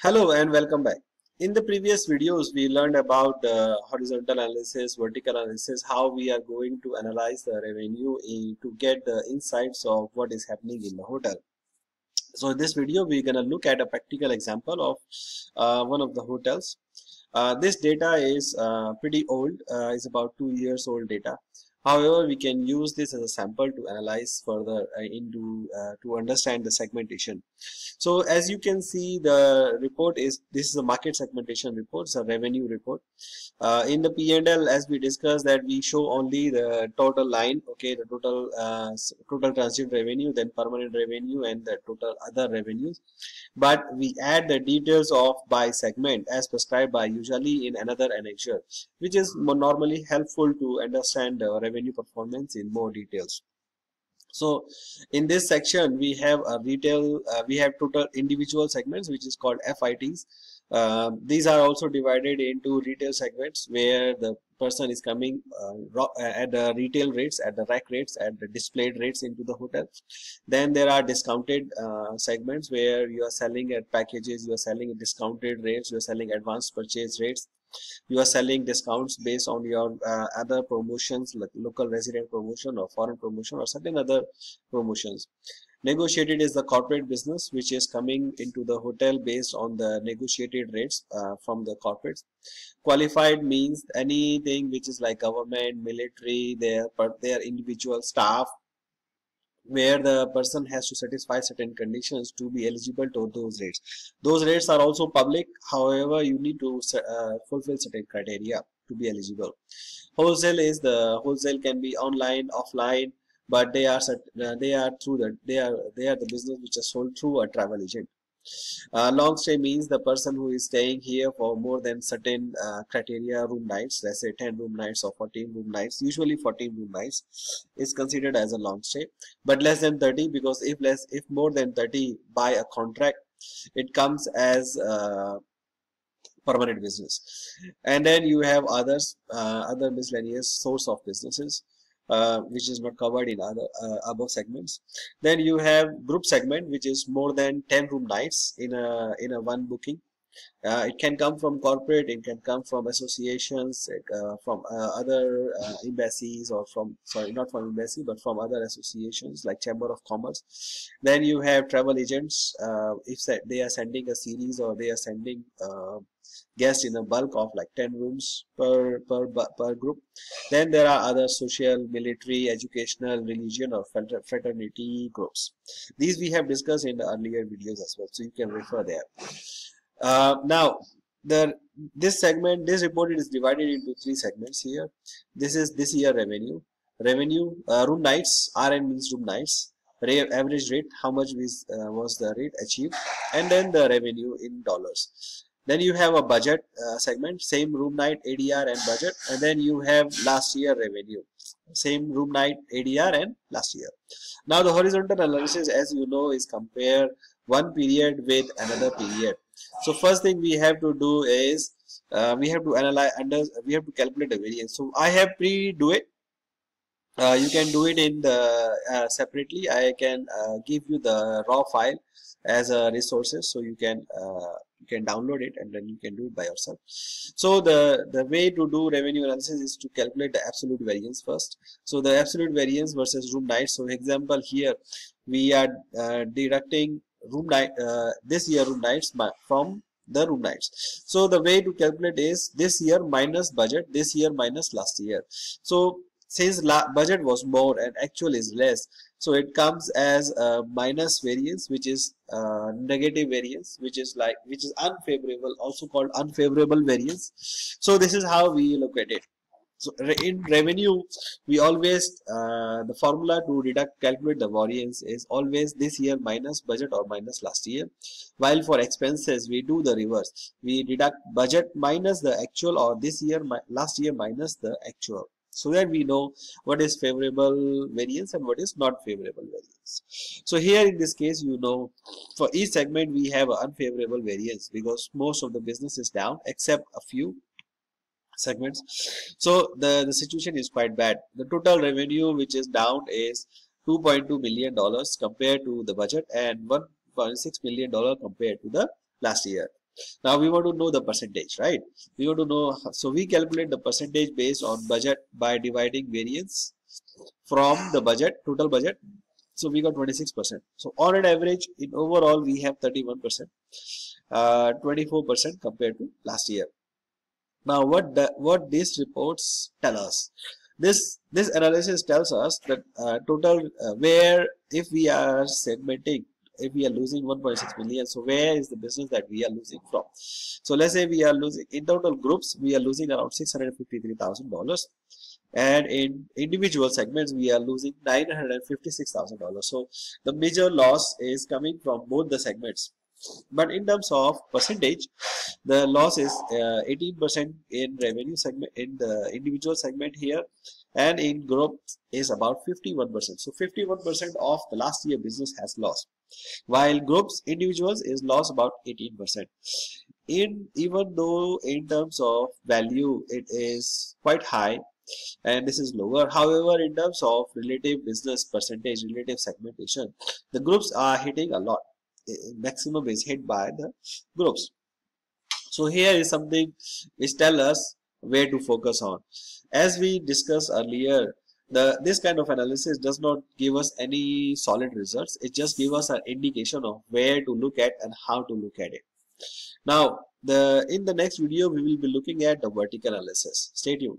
Hello and welcome back. In the previous videos, we learned about the horizontal analysis, vertical analysis, how we are going to analyze the revenue to get the insights of what is happening in the hotel. So in this video, we're going to look at a practical example of uh, one of the hotels. Uh, this data is uh, pretty old, uh, it's about two years old data. However, we can use this as a sample to analyze further uh, into uh, to understand the segmentation. So as you can see, the report is this is a market segmentation report, it's a revenue report. Uh, in the P&L, as we discussed, that we show only the total line, okay, the total uh, total transient revenue, then permanent revenue, and the total other revenues. But we add the details of by segment as prescribed by usually in another annexure, which is normally helpful to understand the revenue revenue performance in more details. So in this section we have a retail uh, we have total individual segments which is called FITs uh, these are also divided into retail segments where the person is coming uh, at the retail rates at the rack rates at the displayed rates into the hotel. Then there are discounted uh, segments where you are selling at packages you are selling at discounted rates you are selling advanced purchase rates you are selling discounts based on your uh, other promotions like local resident promotion or foreign promotion or certain other promotions. Negotiated is the corporate business which is coming into the hotel based on the negotiated rates uh, from the corporates. Qualified means anything which is like government military their their individual staff where the person has to satisfy certain conditions to be eligible to those rates. Those rates are also public. However, you need to uh, fulfill certain criteria to be eligible. Wholesale is the wholesale can be online, offline, but they are uh, they are through the they are they are the business which is sold through a travel agent. Uh, long stay means the person who is staying here for more than certain uh, criteria room nights, let's say 10 room nights or 14 room nights, usually 14 room nights is considered as a long stay, but less than 30 because if less, if more than 30 by a contract, it comes as uh, permanent business. And then you have others, uh, other miscellaneous source of businesses uh, which is not covered in other uh, above segments. Then you have group segment which is more than 10 room nights in a in a one booking uh, it can come from corporate it can come from associations uh, from uh, other uh, embassies or from sorry not from embassy but from other associations like chamber of commerce then you have travel agents if they are sending a series or they are sending guests in a bulk of like 10 rooms per, per, per group. Then there are other social, military, educational, religion or fraternity groups. These we have discussed in the earlier videos as well, so you can refer there. Uh, now, the this segment, this report is divided into three segments here. This is this year revenue. Revenue, uh, room nights, RN means room nights, average rate, how much was, uh, was the rate achieved, and then the revenue in dollars. Then you have a budget uh, segment same room night adr and budget. And then you have last year revenue. Same room night adr and last year. Now the horizontal analysis as you know is compare one period with another period so first thing we have to do is uh, we have to analyze under we have to calculate the variance. So i have pre do it. Uh, you can do it in the uh, separately. I can uh, give you the raw file as a resources so you can uh, you can download it and then you can do it by yourself. So the the way to do revenue analysis is to calculate the absolute variance first. So the absolute variance versus room nights so example here we are uh, deducting room night uh, this year room nights from the room nights. So the way to calculate is this year minus budget this year minus last year. So since budget was more and actual is less so it comes as a minus variance which is uh, negative variance which is like which is unfavorable also called unfavorable variance. So this is how we look at it so in revenue we always uh, the formula to deduct calculate the variance is always this year minus budget or minus last year. While for expenses we do the reverse. We deduct budget minus the actual or this year last year minus the actual. So that we know what is favorable variance and what is not favorable variance. So here in this case, you know, for each segment we have unfavorable variance because most of the business is down except a few segments. So the, the situation is quite bad. The total revenue which is down is 2.2 million dollars compared to the budget and 1.6 million dollar compared to the last year. Now we want to know the percentage, right? We want to know, so we calculate the percentage based on budget by dividing variance from the budget, total budget. So we got 26%. So on an average, in overall, we have 31%, 24% uh, compared to last year. Now what the, what these reports tell us? This this analysis tells us that uh, total uh, where if we are segmenting if we are losing 1.6 million so where is the business that we are losing from? So let's say we are losing in total groups we are losing around 653 thousand dollars. And in individual segments we are losing 956 thousand dollars. So the major loss is coming from both the segments but in terms of percentage the loss is 18% uh, in revenue segment in the individual segment here and in group is about 51% so 51% of the last year business has lost while groups individuals is lost about 18% in even though in terms of value it is quite high and this is lower. However in terms of relative business percentage relative segmentation the groups are hitting a lot maximum is hit by the groups. So here is something which tell us where to focus on. As we discussed earlier the this kind of analysis does not give us any solid results. It just gives us an indication of where to look at and how to look at it. Now the in the next video we will be looking at the vertical analysis. Stay tuned